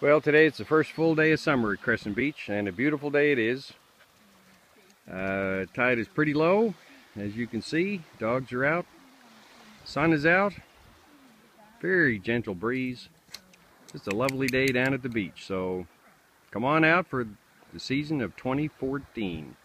Well, today it's the first full day of summer at Crescent Beach, and a beautiful day it is. Uh, tide is pretty low, as you can see. Dogs are out. Sun is out. Very gentle breeze. It's a lovely day down at the beach. So come on out for the season of 2014.